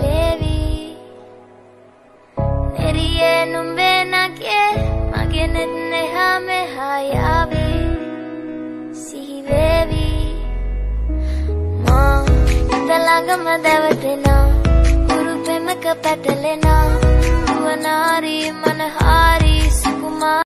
පැහිලේවී නෙරියේ නුම්බේ නගේ මගේ නෙත් එහා මෙහා යාවී සිහිවේවී. මා හිත ළඟම දැවටෙනා. හුරු පෙමක පැටලෙනා. නුවනාරී මනහාරී සුකුමා